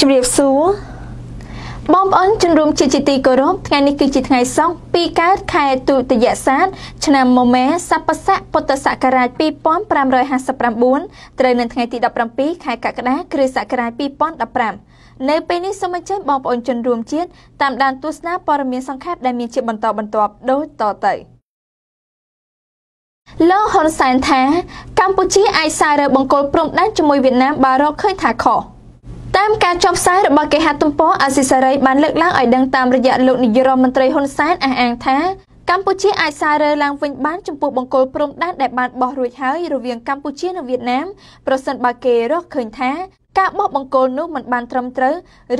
ជំរាបសួរបងប្អូនជនរួមជាជាទីគោរពថ្ងៃនេះគឺជាថ្ងៃសុក្រពីកើតខែទុតិយសាទឆ្នាំមមែស័ព្ទស័កពុទ្ធសករាជ2559ត្រូវនៅថ្ងៃទី17ខែកក្កដាគ្រិស្តសករាជ2015នៅពេលនេះសូមអញ្ជើញបងប្អូនជនរួមជាតិតាមដានទស្សនាព័ត៌មានសង្ខេបដែលមានជាបន្តបន្ទាប់ដូចតទៅ លោកហ៊ុនសែនថាកម្ពុជាអាចសាររើបង្គោលព្រំដែនជាមួយវៀតណាមបើរកឃើញថាខុសតាមការចុះផ្សាយរបស់គេហទំព័រអាស៊ីសេរីបានលើកឡើងឲ្យដឹងតាមរយៈលោកនាយរដ្ឋមន្ត្រីហ៊ុនសែនអះអាងថាកម្ពុជាអាចសាររើឡើងវិញបានចំពោះបង្គោលព្រំដែនដែលបានបោះរួចហើយរវាងកម្ពុជានិងវៀតណាមប្រសិនបើគេរកឃើញថាការបោះបង្គោលនោះមិនបានត្រឹមត្រូវ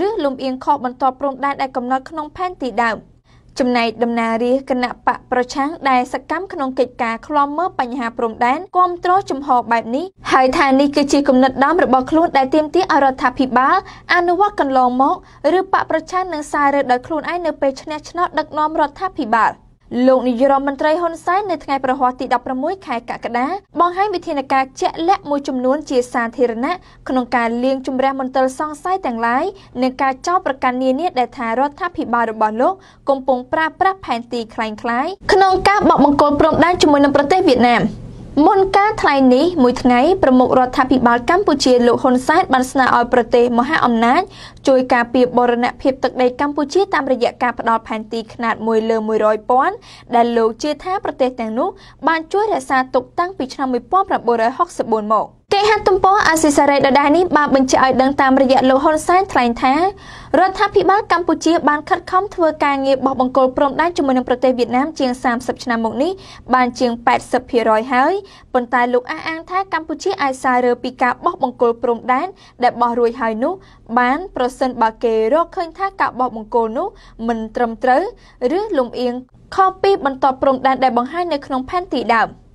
ឬលំអៀងខុសបន្ទាប់ព្រំដែនដែលកំណត់ក្នុងផែនទីដើម។ ចំណែកដំណើររាជគណៈបកប្រឆាំងដែលសកម្មក្នុងកិច្ចការឃ្លាំមើលបញ្ហាព្រំដែនគាំទ្រចំហបែបនេះហើយថានេះគឺជាគំនិតដើមរបស់ខ្លួនដែលទាមទារឲ្យរដ្ឋាភិបាលអនុវត្តកន្លងមកឬបកប្រឆាំងនឹងសាររើដោយខ្លួនឯងនៅពេលឈ្នះឆ្នោតដឹកនាំរដ្ឋាភិបាល លោកនាយរដ្ឋមន្ត្រីហ៊ុនសែននៅថ្ងៃប្រហ័សទី16ខែកក្កដាបង្ហាញវិធានការជាក់លាក់មួយចំនួនជាសាធារណៈក្នុងការលាងជម្រះមន្ទិលសង្ស័យទាំងឡាយនិងការចោទប្រកាន់នានាដែលថារដ្ឋាភិបាលរបស់លោកកំពុងប្រើប្រាស់ផែនទីคล้ายៗក្នុងការបកបង្គោលព្រំដែនជាមួយនឹងប្រទេសវៀតណាមមុនការថ្លែងនេះមួយថ្ងៃប្រមុខរដ្ឋាភិបាលកម្ពុជាលោកហ៊ុនសែនបានស្នើឲ្យប្រទេសមហាអំណាច ជួយការពារបូរណភាពទឹកដីកម្ពុជាតាមរយៈការផ្ដល់ផែនទីខ្នាត1លើ100ពាន់ដែលលោកជឿថាប្រទេសទាំងនោះបានជួយរក្សាទុកតាំងពីឆ្នាំ1964មក។គេហទំព័រអាស៊ីសេរីដដែលនេះបានបញ្ជាក់ឲ្យដឹងតាមរយៈលោកហ៊ុនសែនថ្លែងថារដ្ឋាភិបាលកម្ពុជាបានខិតខំធ្វើការងារបោះបង្គោលព្រំដែនជាមួយនឹងប្រទេសវៀតណាមជាង30ឆ្នាំមកនេះបានជាង80%ហើយប៉ុន្តែលោកអះអាងថាកម្ពុជាអាចសាររើពីការបោះបង្គោលព្រំដែនដែលបោះរួចហើយនោះបានប្រសិនបើគេរកឃើញថាការបោះបង្គោលនោះមិនត្រឹមត្រូវឬលំអៀងខុសពីបន្តព្រំដែនដែលបង្ហាញនៅក្នុងផែនទីដើម។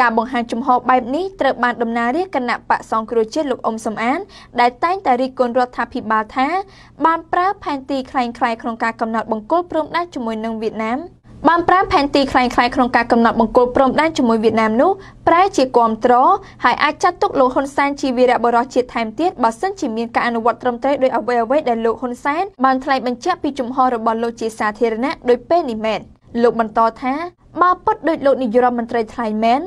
ការបង្ហាញជំហរបែបនេះត្រូវបានដំណើររាជគណៈបកសង្គ្រោះជាតិលោកអ៊ុំសំអាន ដែលតែងតែរិះគន់រដ្ឋាភិបាលថាបានប្រើផែនទីคล้ายៗក្នុងការកំណត់បង្គោលព្រំដែនជាមួយនឹងវៀតណាម បានប្រើផែនទីคล้ายៗក្នុងការកំណត់បង្គោលព្រំដែនជាមួយវៀតណាមនោះប្រែជាគាំទ្រហើយអាចចាត់ទុកលោកហ៊ុនសែនជាវីរបុរសជាតិថែមទៀតបើសិនជាមានការអនុវត្តត្រឹមត្រូវដោយអ្វីអ្វីដែលលោកហ៊ុនសែនបានថ្លែងបញ្ជាក់ពីជំហររបស់លោកជាសាធារណៈដោយពេលនេះមែនលោកបន្តថាបើពិតដោយលោកនាយរដ្ឋមន្ត្រីថ្លែងមែន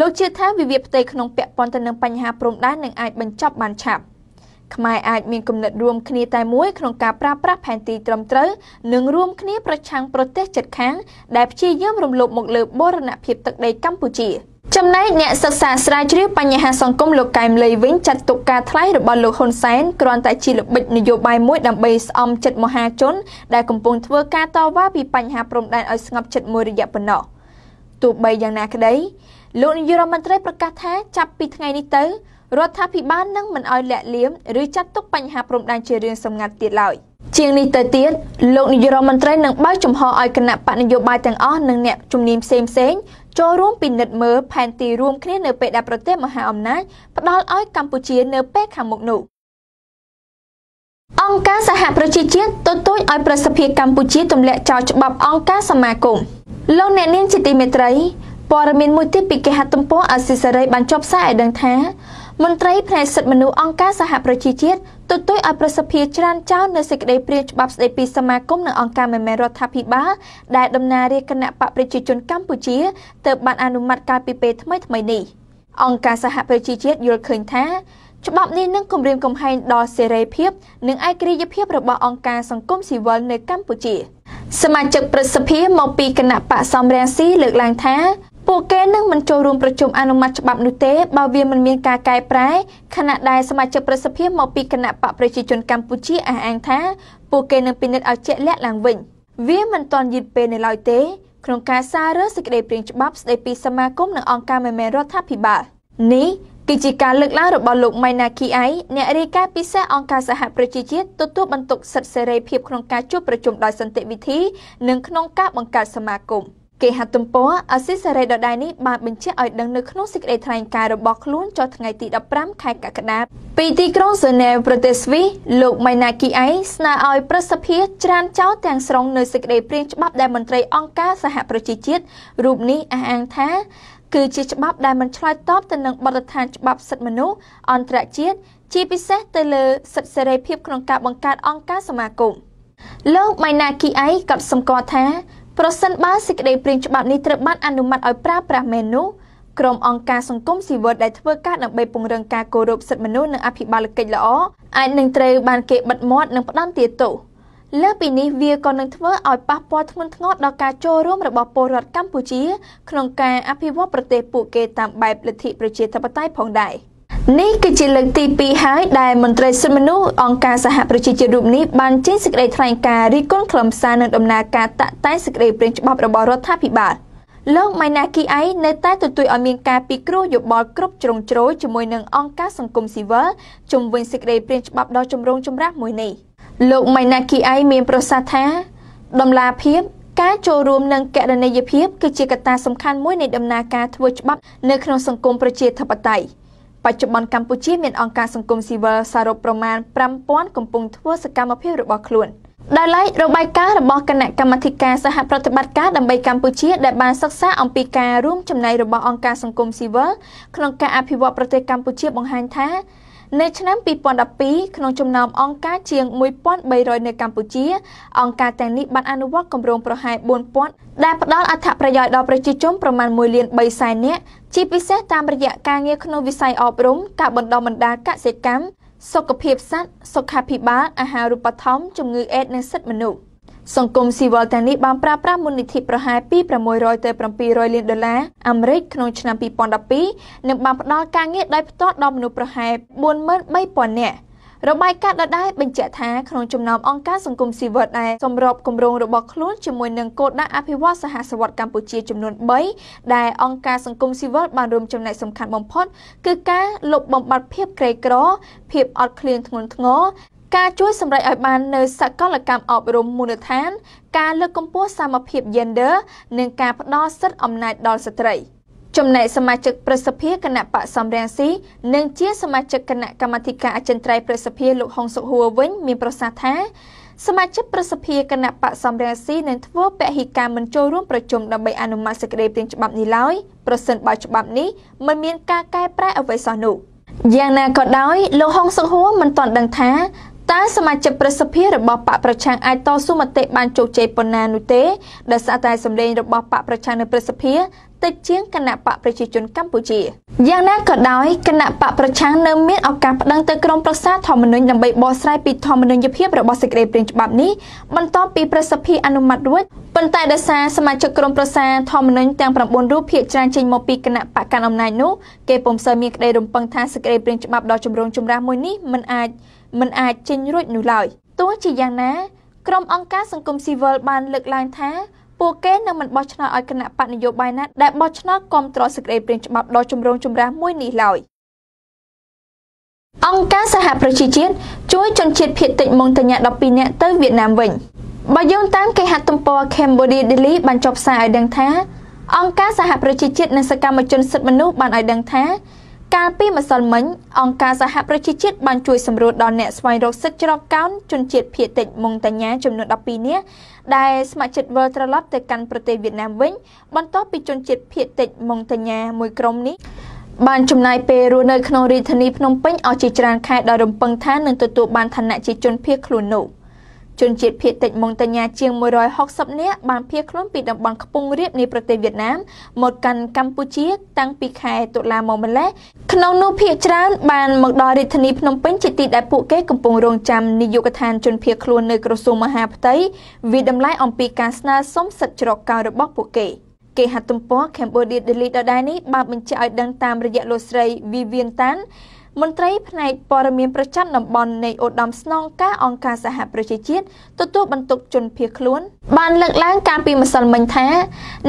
លោកជឿថាវិវាទផ្ទៃក្នុងពាក់ព័ន្ធទៅនឹងបញ្ហាព្រំដែននឹងអាចបញ្ចប់បានឆាប់ ខ្មែរអាចមានគំនិតរួមគ្នាតែមួយក្នុងការប្រើប្រាស់ផែនទីត្រឹមត្រូវនិងរួមគ្នាប្រឆាំងប្រទេសជិតខាង ដែលព្យាយាមរំលោភមកលើបូរណភាពទឹកដីកម្ពុជាចំណែកអ្នកសិក្សាស្រាវជ្រាវបញ្ហាសង្គមលោកកែមលីវិញចាត់ទុកការថ្លែងរបស់លោកហ៊ុនសែនគ្រាន់តែជាល្បិចនយោបាយមួយដើម្បីស្អំចិត្តមហាជន ដែលកំពុងធ្វើការតវ៉ាពីបញ្ហាព្រំដែនឲ្យស្ងប់ចិត្តមួយរយៈប៉ុណ្ណោះទោះបីយ៉ាងណាក្តីលោកនាយរដ្ឋមន្ត្រីប្រកាសថាចាប់ពីថ្ងៃនេះទៅ រដ្ឋាភិបាលនឹងមិនអោយលាក់លៀមឬចាត់ទុកបញ្ហាព្រំដែនជារឿងសម្ងាត់ទៀតឡើយជាងនេះទៅទៀតលោកនាយរដ្ឋមន្ត្រីនឹងបើកចំហឲ្យគណៈបកនយោបាយទាំងអស់និងអ្នកជំនាញផ្សេងផ្សេងចូលរួមពិនិត្យមើលផែនទីរួមគ្នានៅពេលដែលប្រទេសមហាអំណាចផ្ដល់ឲ្យកម្ពុជានៅពេលខាងមុខនោះអង្គការសហប្រជាជាតិទទូចឲ្យប្រសិទ្ធភាពកម្ពុជាទម្លាក់ចោលច្បាប់អង្គការសមាគមលោកអ្នកនាងជាទីមេត្រីព័ត៌មានមួយទៀតពីគេហទំព័រអាស៊ីសេរីបានចុះផ្សាយឲ្យដឹងថា មន្ត្រីផ្នែកសិទ្ធិមនុស្សអង្គការសហប្រជាជាតិទទូចឲ្យប្រសិទ្ធភាពច្រានចោលនៅសេចក្តីព្រាងច្បាប់ស្តីពីសមាគមនិងអង្គការមិនមែនរដ្ឋាភិបាលដែលដំណើររាជគណៈបកប្រជាជនកម្ពុជាទើបបានអនុម័តកាលពីពេលថ្មីថ្មីនេះអង្គការសហប្រជាជាតិយល់ឃើញថាច្បាប់នេះនឹងគម្រាមកំហែងដល់សេរីភាព និងឯករាជ្យភាពរបស់អង្គការសង្គមស៊ីវិលនៅកម្ពុជា សមាជិកប្រសិទ្ធភាពមកពីគណៈបកសំរងស៊ីលើកឡើងថា ពួកគេនឹងមិនចូលរួមប្រជុំអនុម័តច្បាប់នោះទេបើវាមិនមានការកែប្រែខណៈដែលសមាជិកប្រសិទ្ធភាពមកពីគណៈបកប្រជាជនកម្ពុជាអះអាងថាពួកគេនឹងពិនិត្យឲ្យជាក់លាក់ឡើងវិញវាមិនទាន់យឺតពេលនៅឡើយទេក្នុងការសាររើសេចក្តីព្រាងច្បាប់ស្តីពីសមាគមនិងអង្គការមិនមែនរដ្ឋាភិបាលនេះគឺជាការលើកឡើងរបស់លោកម៉ៃណាគីអៃអ្នករាយការណ៍ពិសេសអង្គការសហប្រជាជាតិទទួលបន្ទុកសិទ្ធិសេរីភាពក្នុងការជួបប្រជុំដោយសន្តិវិធី និងក្នុងការបង្កើតសមាគម។ គេហទំព័រអាស៊ីសេរីដដែលនេះបានបញ្ជាក់ឲ្យដឹងនៅក្នុងសេចក្តីថ្លែងការណ៍របស់ខ្លួនចុះថ្ងៃទី15ខែកក្កដាពីទីក្រុងហ្សឺណែវប្រទេសស្វីសលោកម៉ៃណាគីអៃស្នើឲ្យប្រសិទ្ធភាពច្រានចោលទាំងស្រុងនៅសេចក្តីព្រាងច្បាប់ដែលមន្ត្រីអង្គការសហប្រជាជាតិរូបនេះអះអាងថាគគឺជាច្បាប់ដែលមិនឆ្លើយតបទៅនឹងបទដ្ឋានច្បាប់សិទ្ធិមនុស្សអន្តរជាតិជាពិសេសទៅលើសិទ្ធិសេរីភាពក្នុងការបង្កើតអង្គការសមាគមលោកម៉ៃណាគីអៃក៏សម្គាល់ថា ប្រសិនបើសេចក្តីព្រាងច្បាប់នេះត្រូវបានអនុម័តឲ្យប្រើប្រាស់មែននោះក្រុមអង្គការសង្គមស៊ីវិលដែលធ្វើការដើម្បីពង្រឹងការគោរពសិទ្ធិមនុស្សនិងអភិបាលកិច្ចល្អអាចនឹងត្រូវបានគេបិទមាត់និងផ្ដន្ទាទោសលើពីនេះវាក៏នឹងធ្វើឲ្យប៉ះពាល់ធ្ងន់ធ្ងរដល់ការចូលរួមរបស់ពលរដ្ឋកម្ពុជា ក្នុងការអភិវឌ្ឍប្រទេសពួកគេតាមបែបលទ្ធិប្រជាធិបតេយ្យផងដែរ នេះគឺជាលើកទី2ហើយដែលមន្ត្រីសិទ្ធិមនុស្សអង្គការសហប្រជាជាតិរូបនេះបានចេញសេចក្តីថ្លែងការណ៍រិះគន់ខ្លឹមសារនិងដំណើរការតាក់តែងសេចក្តីព្រាងច្បាប់របស់រដ្ឋាភិបាលលោកម៉ៃណាគីអៃនៅតែទទូចឲ្យមានការពិគ្រោះយោបល់គ្រប់ជ្រុងជ្រោយជាមួយនឹងអង្គការសង្គមស៊ីវិលជុំវិញសេចក្តីព្រាងច្បាប់ដ៏ចម្រូងចម្រាសមួយនេះ។លោកម៉ៃណាគីអៃមានប្រសាសន៍ថាដំណាភាពការចូលរួមនិងកណន័យភាពគឺជាកត្តាសំខាន់មួយនៃដំណើរការធ្វើច្បាប់នៅក្នុងសង្គមប្រជាធិបតេយ្យ បច្ចុប្បន្នកម្ពុជាមានអង្គការសង្គមស៊ីវិលសរុបប្រមាណ5000កំពុងធ្វើសកម្មភាពរបស់ខ្លួនដោយឡែករបាយការណ៍របស់គណៈកម្មាធិការសហប្រតិបត្តិការដើម្បីកម្ពុជាដែលបានសិក្សាអំពីការរួមចំណែករបស់អង្គការសង្គមស៊ីវិលក្នុងការអភិវឌ្ឍប្រទេសកម្ពុជាបង្ហាញថា នៅឆ្នាំ2012ក្នុងចំណោមអង្គការជាង1300នៅកម្ពុជា អង្គការទាំងនេះបានអនុវត្តគម្រោងប្រហែល4000ដែលផ្ដល់អត្ថប្រយោជន៍ដល់ប្រជាជនប្រមាណ1លាន3សែននាក់ជាពិសេសតាមរយៈការងារក្នុងវិស័យអប់រំការបណ្ដុះបណ្ដាលកសិកម្មសុខភាពសត្វសុខាភិបាលអាហារូបត្ថម្ភជំងឺអេដនិងសិទ្ធិមនុស្សសង្គមស៊ីវិលទាំងនេះបានប្រើប្រាស់មូលនិធិប្រហែលពី600ទៅ700លានដុល្លារអាមេរិកក្នុងឆ្នាំ2012និងបានផ្ដល់ការងារដោយផ្ទាល់ដល់មនុស្សប្រហែល43000នាក់ របាយការណ៍ដដែលបញ្ជាក់ថាក្នុងចំណោមអង្គការសង្គមស៊ីវិលដែលសម្របគម្រោងរបស់ខ្លួនជាមួយនឹងគោលដៅអភិវឌ្ឍសហសវត្តកម្ពុជាចំនួន3ដែលអង្គការសង្គមស៊ីវិលបានរួមចំណែកសំខាន់បំផុតគឺការលុបបំបាត់ភាពក្រីក្រ ភាពអត់ឃ្លានធ្ងន់ធ្ងរការជួយសម្រេចឲ្យបាននៅសកលកម្មអប់រំមូលដ្ឋាន ការលើកកម្ពស់សមភាព Gender និងការផ្ដល់សិទ្ធិអំណាចដល់ស្ត្រី ចំណែកសមាជិកប្រសិទ្ធិគណៈបកសំរងស៊ីនិងជាសមាជិកគណៈកម្មាធិការអចិន្ត្រៃយ៍ប្រសិទ្ធិលោកហុងសុខហួរវិញមានប្រសាសន៍ថាសមាជិកប្រសិទ្ធិគណៈបកសំរងស៊ីនឹងធ្វើពហិការមិនចូលរួមប្រជុំដើម្បីអនុម័តសេចក្តីព្រាងច្បាប់នេះឡើយប្រសិនបើច្បាប់នេះមិនមានការកែប្រែអ្វីសោះនោះយ៉ាងណាក៏ដោយលោកហុងសុខហួរមិនទាន់ដឹងថា តើសមាជិកប្រសិទ្ធិរបស់បកប្រឆាំងអាចតស៊ូមតិបានជោគជ័យប៉ុណ្ណានោះទេដោយសារតែសម្លេងរបស់បកប្រឆាំងនៅប្រសិទ្ធិតិចជាងគណៈបកប្រជាជនកម្ពុជាយ៉ាងណាក៏ដោយគណៈបកប្រឆាំងនៅមានឱកាសប្តឹងទៅក្រមប្រឹក្សាធម្មនុញ្ញដើម្បីបកស្រាយពីធម្មនុញ្ញភាពរបស់សេចក្តីព្រាងច្បាប់នេះបន្ទាប់ពីប្រសិទ្ធិអនុម័តរួចប៉ុន្តែដោយសារសមាជិកក្រមប្រឹក្សាធម្មនុញ្ញទាំង9រូបភាគច្រើនចេញមកពីគណៈបកកាន់អំណាចនោះគេពុំសូវមានក្តីរំពឹងថាសេចក្តីព្រាងច្បាប់ដ៏ចម្រូងចម្រាសមួយនេះមិនអាចមិនអាចចេញរួចនោះឡើយទោះជាយ៉ាងណាក្រុមអង្គការសង្គមស៊ីវិលបានលើកឡើងថាពួកគេនឹងមិនបោះឆ្នោតឲ្យគណៈបកនយោបាយណាដែលបោះឆ្នោតគ្រប់គ្រងសេចក្តីព្រាងច្បាប់ដ៏ចម្រូងចម្រាសមួយនេះឡើយអង្គការសហប្រជាជាតិជួយជនជាតិភៀតតិចម៉ុងតាញ៉ា12នាក់ទៅវៀតណាមវិញបើយោងតាមគេហទំព័រ Cambodia Daily បានចុះផ្សាយឲ្យដឹងថាអង្គការសហប្រជាជាតិនិងសកម្មជនសិទ្ធិមនុស្សបានឲ្យដឹងថា កាលពីម្សិលមិញអង្គការសហប្រជាជាតិបានជួយសម្រួលដល់អ្នកស្វែងរកសិទ្ធិច្រកកោនជនជាតិភៀតតិចម៉ុងតាញ៉ាចំនួន12នាក់ដែលស្ម័គ្រចិត្តវិលត្រឡប់ទៅកាន់ប្រទេសវៀតណាមវិញបន្ទាប់ពីជនជាតិភៀតតិចម៉ុងតាញ៉ាមួយក្រុមនេះបានចំណាយពេលរស់នៅក្នុងរាជធានីភ្នំពេញអស់ជាច្រើនខែដោយរំពឹងថានឹងទទួលបានឋានៈជាជនភៀសខ្លួននោះ ជនជាតិភៀតតិចម៉ុងតាញ៉ាជាង160នាក់បានភៀសខ្លួនពីតំបន់ខ្ពង់រាបនៃប្រទេសវៀតណាមមកកាន់កម្ពុជា តាំងពីខែតុលាមកម្លេះក្នុងនោះភៀសច្រើនបានមកដល់រាជធានីភ្នំពេញជាទីដែលពួកគេកំពុងរងចាំនាយកដ្ឋានជនភៀសខ្លួននៅក្រសួងមហាផ្ទៃវិដំឡៃអំពីការស្នើសុំសិទ្ធិច្រកកោនរបស់ពួកគេគេហទំព័រ Cambodia Daily ដដែលនេះបានបញ្ជាក់ឲ្យដឹងតាមរយៈលោកស្រី Vivian Tan មន្ត្រីផ្នែកព័ត៌មានប្រចាំតំបន់នៃឧត្តមស្នងការអង្គការសហប្រជាជាតិទទួលបន្ទុកជនភៀសខ្លួន បានលើកឡើងកាលពីម្សិលមិញថា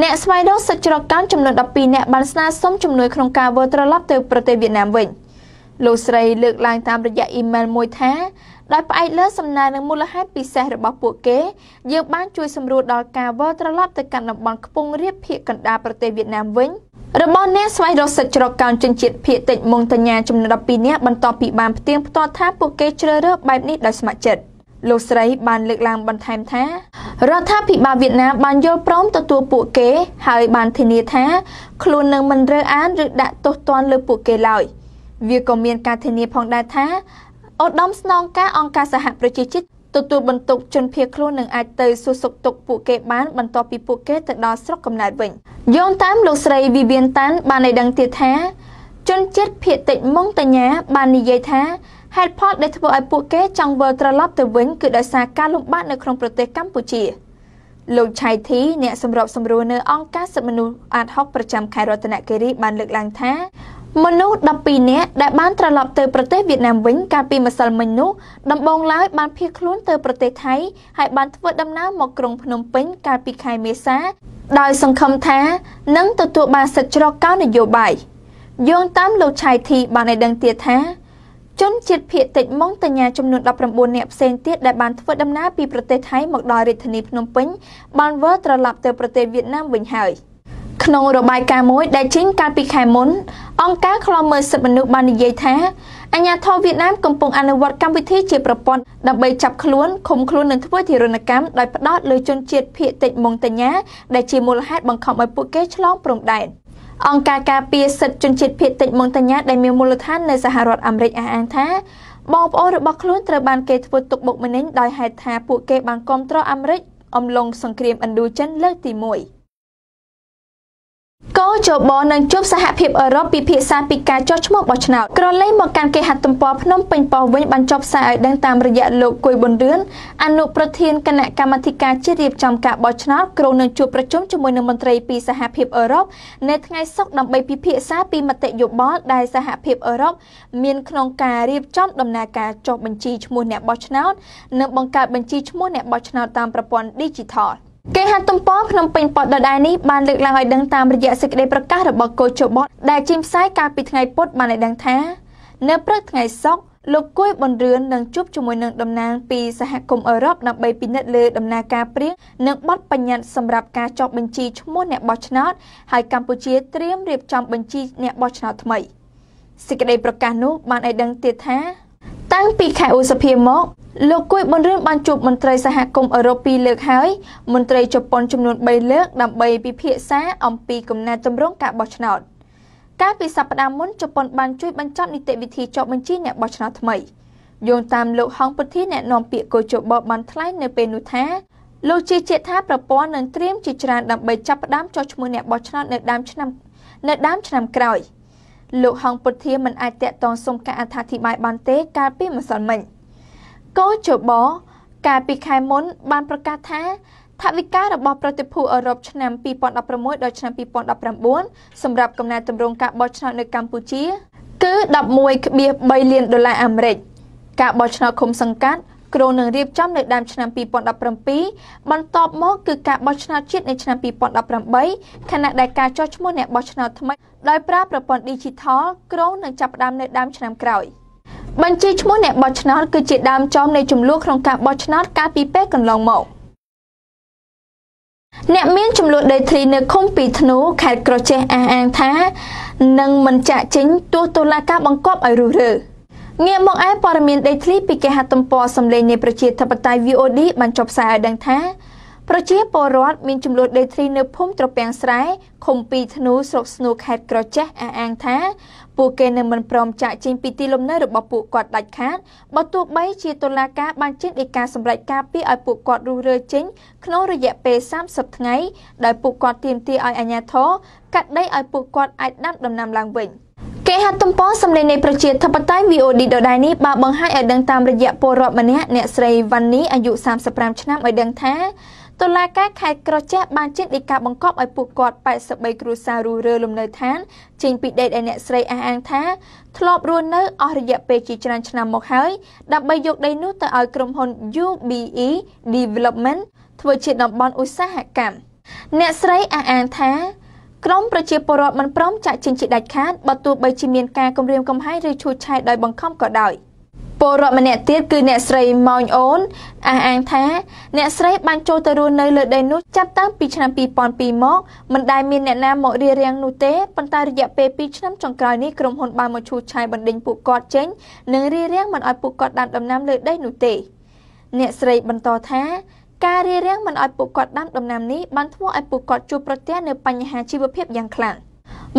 អ្នកស្វែងរកសិទ្ធិច្រកកម្មចំនួន12នាក់បានស្នើសុំជំនួយក្នុងការវិលត្រឡប់ទៅប្រទេសវៀតណាមវិញលោកស្រីលើកឡើងតាមរយៈអ៊ីមែលមួយថាដោយផ្អែកលើសំណើនឹងមូលហេតុពិសេសរបស់ពួកគេយើងបានជួយសម្រួលដល់ការវិលត្រឡប់ទៅកាន់តំបន់ខ្ពង់រាបភាគកណ្ដាលប្រទេសវៀតណាមវិញ របស់អ្នកស្វែងរកសិទ្ធិច្រកកោនជនជាតិភៀតតិចម៉ុងតញ្ញាចំនួន12នាក់បន្ទាប់ពីបានផ្ទៀងផ្ទាត់ថាពួកគេជ្រើសរើសបែបនេះដោយស្ម័គ្រចិត្តលោកស្រីបានលើកឡើងបន្ថែមថារដ្ឋាភិបាលវៀតណាមបានយល់ព្រមទទួលពួកគេហើយបានធានាថាខ្លួននឹងមិនរើសអើងឬដាក់ទោសទណ្ឌលើពួកគេឡើយវាក៏មានការធានាផងដែរថាឧត្តមស្នងការអង្គការសហប្រជាជាតិ ទទួលបន្ទុកជនភៀសខ្លួននឹងអាចទៅសួរសុខទុក្ខពួកគេបានបន្ទាប់ពីពួកគេទៅដល់ស្រុកកំណើតវិញយោងតាមលោកស្រីវីវៀនតាន់បានឲ្យដឹងទៀតថាជនជាតិភៀសតិចម៉ុងតាញាបាននិយាយថាហេតុផលដែលធ្វើឲ្យពួកគេចង់វិលត្រឡប់ទៅវិញគឺដោយសារការលំបាកនៅក្នុងប្រទេសកម្ពុជាលោកឆៃធីអ្នកសម្របសម្រួលនៅអង្គការសិទ្ធិមនុស្សអាត60ប្រចាំខេត្តរតនគិរីបានលើកឡើងថា មនុស្ស12នាក់ដែលបានត្រឡប់ទៅប្រទេសវៀតណាមវិញកាលពីម្សិលមិញនោះដំបូងឡើយបានភៀសខ្លួនទៅប្រទេសថៃហើយបានធ្វើដំណើរមកក្រុងភ្នំពេញកាលពីខែមេសា ដោយសង្ឃឹមថានឹងទទួលបានសិទ្ធិច្រកកោនយោបាយយោងតាមលោកឆៃធីបានឲ្យដឹងទៀតថាជនជាតិភៀតតិចម៉ុងតញ្ញាចំនួន19នាក់ផ្សេងទៀតដែលបានធ្វើដំណើរពីប្រទេសថៃមកដល់រាជធានីភ្នំពេញបានវិលត្រឡប់ទៅប្រទេសវៀតណាមវិញហើយ ក្នុងរបាយការណ៍មួយដែលចេញកាលពីខែមុនអង្គការឃ្លាំមើលសិទ្ធិមនុស្សបាននិយាយថាអាញាធរវៀតណាមកំពុងអនុវត្តកម្មវិធីជាប្រព័ន្ធដើម្បីចាប់ខ្លួនឃុំខ្លួននិងធ្វើធារុណកម្មដោយផ្ដោតលើជនជាតិភៀតតិចម៉ុងតញ្ញាដែលជាមូលហេតុបង្ខំឲ្យពួកគេឆ្លងព្រំដែនអង្គការការពារសិទ្ធិជនជាតិភៀតតិចម៉ុងតាញ៉ាដែលមានមូលដ្ឋាននៅសហរដ្ឋអាមេរិកអះអាងថាបងប្អូនរបស់ខ្លួនត្រូវបានគេធ្វើទុកបុកម្នេញដោយហេតុថាពួកគេបានគ្រប់គ្រងអាមេរិកអំឡុងសង្គ្រាមឥណ្ឌូចិនលើកទី1 កោជបនឹងជួបសហភាពអឺរ៉ុបពិភាក្សាពីការចុះឈ្មោះបោះឆ្នោតក្រឡេកមកកាន់គេហទំព័រភ្នំពេញប៉ុស្តិ៍វិញបានចុះផ្សាយឲ្យដឹងតាមរយៈលោកគួយប៊ុនរឿនអនុប្រធានគណៈកម្មាធិការជាតិរៀបចំការបោះឆ្នោតក្រុងនឹងជួបប្រជុំជាមួយនឹងមន្ត្រីពីសហភាពអឺរ៉ុបនៅថ្ងៃសុក្រដើម្បីពិភាក្សាពីមតិយោបល់ដែលសហភាពអឺរ៉ុបមានក្នុងការរៀបចំដំណើរការចុះបញ្ជីឈ្មោះអ្នកបោះឆ្នោតនិងបង្កើតបញ្ជីឈ្មោះអ្នកបោះឆ្នោតតាមប្រព័ន្ធ Digital គេហទំព័រភ្នំពេញប៉ុស្តិ៍ដដែលនេះបានលើកឡើងឲ្យដឹងតាមរយៈសេចក្តីប្រកាសរបស់កោជបតដែលចេញផ្សាយកាលពីថ្ងៃពុធបានឲ្យដឹងថានៅព្រឹកថ្ងៃសុក្រលោកគួយបនរឿននឹងជួបជាមួយនឹងតំណាងពីសហគមន៍អឺរ៉ុបដើម្បីពិនិត្យលើដំណើរការព្រៀងនិងបទបញ្ញត្តិសម្រាប់ការចុះបញ្ជីឈ្មោះអ្នកបោះឆ្នោតហើយកម្ពុជាត្រៀមរៀបចំបញ្ជីអ្នកបោះឆ្នោតថ្មីសេចក្តីប្រកាសនោះបានឲ្យដឹងទៀតថា តាំងពីខែឧសភាមកលោកគួយបនរឿនបានជួបមន្ត្រីសហគមន៍អឺរ៉ុបពីរលើកហើយមន្ត្រីជប៉ុនចំនួន3លើកដើម្បីពិភាក្សាអំពីកំណែទម្រង់ការបោះឆ្នោតកាលពីសប្តាហ៍មុនជប៉ុនបានជួយបញ្ចប់នីតិវិធីចុះបញ្ជីអ្នកបោះឆ្នោតថ្មីយោងតាមលោកហងពុធាអ្នកនាំពាក្យកោជបបានថ្លែងនៅពេលនោះថាលោកជាជាថាប្រព័ន្ធនឹងត្រៀមជាច្រើនដើម្បីចាប់ផ្ដើមចុះឈ្មោះអ្នកបោះឆ្នោតនៅដើមឆ្នាំនៅដើមឆ្នាំក្រោយ លោកហងពុធាមិនអាចតាក់ទងសុំការអត្ថាធិប្បាយបានទេកាលពីម្សិលមិញ។កោជបកាលពីខែមុន បានប្រកាសថាថវិការបស់ប្រតិភូអឺរ៉ុបឆ្នាំ2016ដល់ឆ្នាំ2019សម្រាប់កំណែទម្រង់ការបោះឆ្នោតនៅកម្ពុជាគឺ11.3លានដុល្លារអាមេរិកការបោះឆ្នោតឃុំសង្កាត់ គ្រោងនឹងរៀបចំនៅដើមឆ្នាំ2017បន្ទាប់មកគឺការបោះឆ្នោតជាតិនៅឆ្នាំ2018ខណៈដែលការចុះឈ្មោះអ្នកបោះឆ្នោតថ្មីដោយប្រើប្រព័ន្ធ Digital គ្រោងនឹងចាប់ផ្ដើមនៅដើមឆ្នាំក្រោយ។បញ្ជីឈ្មោះអ្នកបោះឆ្នោតគឺជាដើមចំនៃចំនួនក្នុងការបោះឆ្នោតកាលពីពេលកន្លងមកអ្នកមានចំនួនដីធ្លីនៅឃុំពីធ្នូខេត្តក្រចេះអះអាងថានឹងមិនចាក់ចេញទោះតុលាការបង្គាប់ឲ្យរុះរើ ងាកមកឯព័ត៌មានដីធ្លីពីគេហទំព័រសម្លេងនៃប្រជាធិបតេយ្យ VOD បានចុះផ្សាយឲ្យដឹងថាប្រជាពលរដ្ឋមានចំនួនដីធ្លីនៅភូមិត្រពាំងស្រែឃុំពីធ្នូស្រុកស្នូខេត្តក្រចេះអះអាងថាពួកគេនឹងមិនព្រមចាក់ចេញពីទីលំនៅរបស់ពួកគាត់ដាច់ខាតបើទោះបីជាតុលាការបានចេញដីកាសម្រេចការពីឲ្យពួកគាត់រុះរើចេញក្នុងរយៈពេល30ថ្ងៃដោយពួកគាត់ទាមទារឲ្យអាជ្ញាធរកាត់ដីឲ្យពួកគាត់អាចដាំដំណាំឡើងវិញ គេហទំព័រសម្លេងនៃប្រជាធិបតេយ្យ VOD ដដែលនេះបានបង្ហាញឲ្យដឹងតាមរយៈពលរដ្ឋម្នាក់អ្នកស្រីវ៉ាន់នីអាយុ35ឆ្នាំឲ្យដឹងថាតុលាការខេត្តក្រចេះបានចេញដីកាបង្គាប់ឲ្យពួកគាត់83គ្រួសាររស់រើលំនៅឋានចេញពីដីដែលអ្នកស្រីអះអាងថាធ្លាប់រស់នៅអស់រយៈពេលជាច្រើនឆ្នាំមកហើយដើម្បីយកដីនោះទៅឲ្យក្រុមហ៊ុន UBE Development ធ្វើជាតំបន់ឧស្សាហកម្មអ្នកស្រីអះអាងថា ក្រមប្រជាពលរដ្ឋមិនព្រមចាក់ចេញជាដាច់ខាតបើទោះបីជាមានការគម្រាមកំហែងឬឈូសឆាយដោយបង្ខំក៏ដោយ។ពលរដ្ឋម្នាក់ទៀតគឺអ្នកស្រីម៉ោញអូនអះអាងថាអ្នកស្រីបានចូលទៅរស់នៅលើដីនោះចាប់តាំងពីឆ្នាំ2002មកមិនដែលមានអ្នកណាមករៀបរៀងនោះទេប៉ុន្តែរយៈពេល2ឆ្នាំចុងក្រោយនេះក្រុមហ៊ុនបានមកឈូសឆាយបណ្ដេញពួកគាត់ចេញនិងរៀបរៀងមិនឲ្យពួកគាត់ដាំដំណាំលើដីនោះទេអ្នកស្រីបន្តថា ការរារាំងមិនឲ្យពួកគាត់ដាំដំណាំនេះបានធ្វើឲ្យពួកគាត់ជួបប្រទះនូវបញ្ហាជីវភាពយ៉ាងខ្លាំង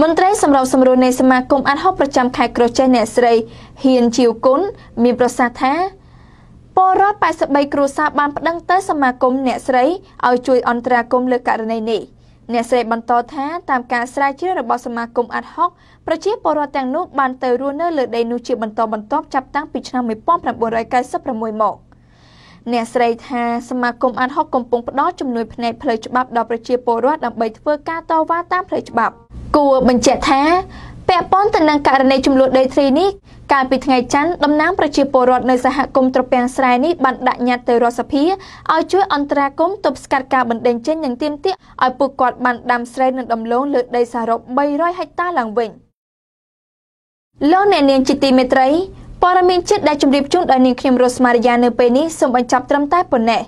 មន្ត្រីសម្របសម្រួលនៃសមាគមអាត់ហុកប្រចាំខេត្តក្រចេះអ្នកស្រីហ៊ានជីវគុណមានប្រសាសន៍ថាពលរដ្ឋ83គ្រួសារបានប្តឹងទៅសមាគមអ្នកស្រីឲ្យជួយអន្តរាគមន៍លើករណីនេះអ្នកស្រីបន្តថាតាមការស្រាវជ្រាវរបស់សមាគមអាត់ហុកប្រជាពលរដ្ឋទាំងនោះបានទៅរស់នៅលើដីនោះជាបន្តបន្ទាប់ចាប់តាំងពីឆ្នាំ1996មក អ្នកស្រីថាសមាគមអាត់ហុកកំពុងផ្ដល់ជំនួយផ្នែកផ្លូវច្បាប់ដល់ប្រជាពលរដ្ឋដើម្បីធ្វើការតវ៉ាតាមផ្លូវច្បាប់ គួរបញ្ជាក់ថាពាក់ព័ន្ធទៅនឹងករណីចំនួនដីធ្លីនេះកាលពីថ្ងៃច័ន្ទតំណាងប្រជាពលរដ្ឋនៅសហគមន៍ត្រពាំងស្រែនេះបានដាក់ញត្តិទៅរដ្ឋសភាឲ្យជួយអន្តរាគមន៍ទប់ស្កាត់ការបណ្តេញចេញនិងទាមទារឲ្យពួកគាត់បានដាំស្រែនិងដំឡូងលើដីសរុប300ហិកតាឡើងវិញលោកអ្នកនាងជាទីមេត្រី ព័ត៌មានជាតិដែលជម្រាបជូនដល់នាងខ្ញុំរស់មារយានៅពេលនេះសូមបញ្ចប់ត្រឹមតែប៉ុណ្ណេះ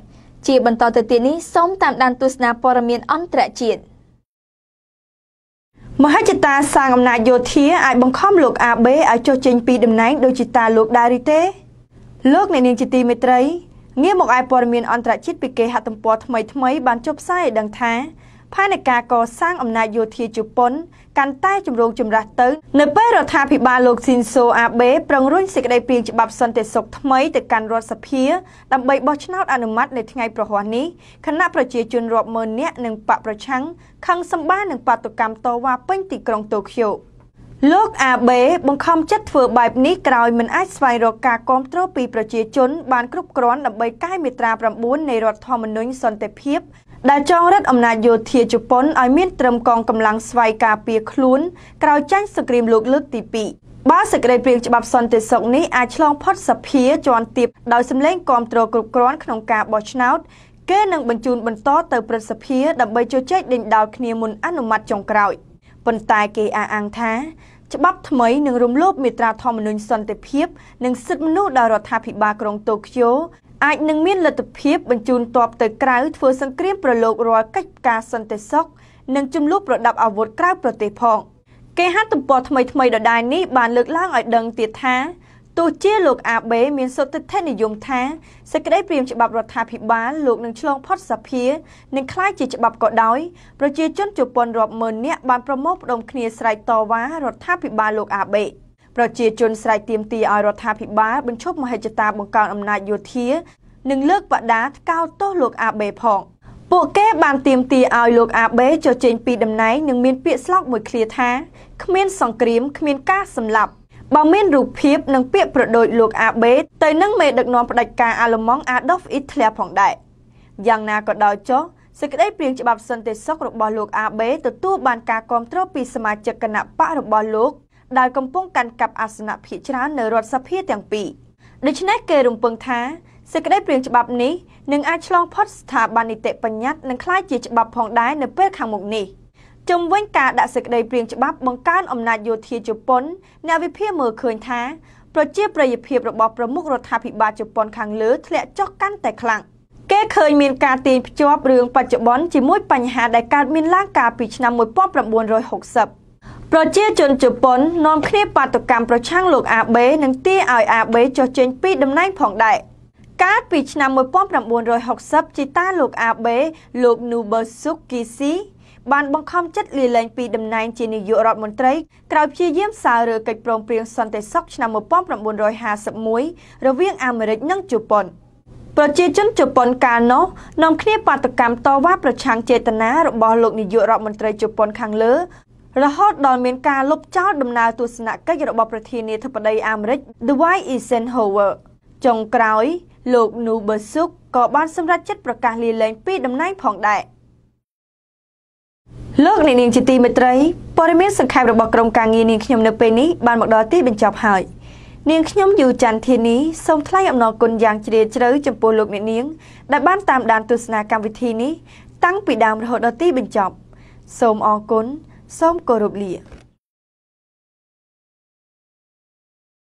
ជាបន្តទៅទៀតនេះសូមតាមដានទស្សនាព័ត៌មានអន្តរជាតិមហិច្ឆតាសាងអំណាចយោធាអាចបង្ខំលោកអាបេឲ្យចុះចេញពីតំណែងដូចជាតាលោកដារីទេ លោកអ្នកនាងជាទីមេត្រីងាកមកឯព័ត៌មានអន្តរជាតិពីគេហទំព័រថ្មីថ្មីបានចុះផ្សាយឲ្យដឹងថា ផែនការកសាងអំណាចយោធាជប៉ុនកាន់តែជំរងចម្រាស់ទៅ នៅពេលរដ្ឋាភិបាលលោកស៊ីនសូអាបេប្រឹងរុញសេចក្តីព្រាងច្បាប់សន្តិសុខថ្មីទៅកាន់រដ្ឋសភាដើម្បីបោះឆ្នោតអនុម័តនៅថ្ងៃប្រហ័សនេះគណៈប្រជាជនរាប់ម៉ឺននាក់និងបកប្រឆាំងខឹងសម្បានឹងបាតុកម្មតវ៉ាពេញទីក្រុងតូក្យូលោកអាបេបង្ខំចិត្តធ្វើបែបនេះក្រោយមិនអាចស្វែងរកការគាំទ្រពីប្រជាជនបានគ្រប់គ្រាន់ដើម្បីកែមាត្រា9នៃរដ្ឋធម្មនុញ្ញសន្តិភាព ដែលចងរដ្ឋអំណាចយោធាជប៉ុនឲ្យមានត្រឹមកងកម្លាំងស្វ័យការពារខ្លួនក្រោយចាញ់សង្គ្រាមលោកលើកទី2បើសេចក្តីព្រាងច្បាប់សន្តិសុខនេះអាចឆ្លងផុតសភាជាន់ទាបដោយសម្លេងគាំទ្រគ្រប់គ្រាន់ក្នុងការបោះឆ្នោតគេនឹងបញ្ជូនបន្តទៅព្រឹទ្ធសភាដើម្បីជជែកដេញដោលគ្នាមុនអនុម័តចុងក្រោយប៉ុន្តែគេអះអាងថាច្បាប់ថ្មីនឹងរំលោភមេត្រាធម្មនុញ្ញសន្តិភាព និងសិទ្ធិមនុស្សដល់រដ្ឋាភិបាលក្រុងតូក្យូ អាចនឹងមានលទ្ធភាពបញ្ជូនទ័ពទៅក្រៅធ្វើសង្គ្រាមប្រឡូករាល់កិច្ចការសន្តិសុខនិងចំនួនប្រដាប់អាវុធក្រៅប្រទេសផងគេហទំព័រថ្មីថ្មីដដែលនេះបានលើកឡើងឲ្យដឹងទៀតថាទោះជាលោកអាបេមានសុទ្ធិដ្ឋិនិយមថាសេចក្តីព្រាងច្បាប់រដ្ឋាភិបាលលោកនឹងឆ្លងផុតសភានិងคล้ายជាច្បាប់ក៏ដោយប្រជាជនជប៉ុនរាប់ម៉ឺននាក់បានប្រមូលផ្ដុំគ្នាស្រែកតវ៉ារដ្ឋាភិបាលលោកអាបេ ប្រជាជនស្រែកទាមទារឲ្យរដ្ឋាភិបាលបញ្ឈប់មហិច្ឆតាបង្កើនអំណាចយោធានិងលើកបដាថ្កោលទោសលោកអាបេផងពួកគេបានទាមទារឲ្យលោកអាបេចុះចេញពីតំណែងនិងមានពាក្យស្លោកមួយឃ្លាថាគ្មានសង្គ្រាមគ្មានការសម្លាប់បើមានរូបភាពនិងពាក្យប្រដូចលោកអាបេទៅនឹងមេដឹកនាំផ្ដាច់ការអាល្លឺម៉ង់ Adolf Hitler ផងដែរយ៉ាងណាក៏ដោយចុះសេចក្តីព្រាងច្បាប់សន្តិសុខរបស់លោកអាបេទទួលបានការគាំទ្រពីសមាជិកគណៈបករបស់លោក ដែលកំពុងកាន់កាប់អាសនៈភាគច្រើននៅរដ្ឋសភាទាំងពីរដូច្នេះគេរំពឹងថាសេចក្តីព្រាងច្បាប់នេះនឹងអាចឆ្លងផុតស្ថាប័ននីតិបញ្ញត្តិនិងក្លាយជាច្បាប់ផងដែរនៅពេលខាងមុខនេះជុំវិញការដាក់សេចក្តីព្រាងច្បាប់បង្កើនអំណាចយោធាជប៉ុនអ្នកវិភាគមើលឃើញថាប្រជាប្រិយភាពរបស់ប្រមុខរដ្ឋាភិបាលជប៉ុនខាងលើធ្លាក់ចុះកាន់តែខ្លាំងគេឃើញមានការទាញភ្ជាប់រឿងបច្ចុប្បន្នជាមួយបញ្ហាដែលកើតមានឡើងកាលពីឆ្នាំ1960 ប្រជាជនជប៉ុននាំគ្នាបាតុកម្មប្រឆាំងលោកអាបេនិងទារឲ្យអាបេចុះចេញពីតំណែងផងដែរកាលពីឆ្នាំ1960ជីតាលោកអាបេលោកនូបឺស៊ុកគីស៊ីបានបង្ខំចិត្តលាលែងពីតំណែងជានាយករដ្ឋមន្ត្រីក្រោយព្យាយាមសាររើកិច្ចព្រមព្រៀងសន្តិសុខឆ្នាំ1951រវាងអាមេរិកនិងជប៉ុនប្រជាជនជប៉ុនកាលនោះនាំគ្នាបាតកម្មតវ៉ាប្រឆាំងចេតនារបស់លោកនាយករដ្ឋមន្ត្រីជប៉ុនខាងលើ រហូតដល់មានការលុបចោលដំណើរទស្សនកិច្ចរបស់ប្រធានាធិបតីអាមេរិក Dwight Eisenhower ចុងក្រោយ លោក Nu Bersuk ក៏បានសម្រេចចិត្តប្រកាសលាលែងពីតំណែងផងដែរលោកអ្នកនាងជាទីមេត្រីព័ត៌មានសង្ខេបរបស់ក្រុមការងារនាងខ្ញុំនៅពេលនេះបានមកដល់ទីបញ្ចប់ហើយនាងខ្ញុំយូច័ន្ទធានីសូមថ្លែងអំណរគុណយ៉ាងជ្រាលជ្រៅចំពោះលោកអ្នកនាងដែលបានតាមដានទស្សនាកម្មវិធីនេះតាំងពីដើមរហូតដល់ទីបញ្ចប់ សូមអរគុណ សូមគោរពលា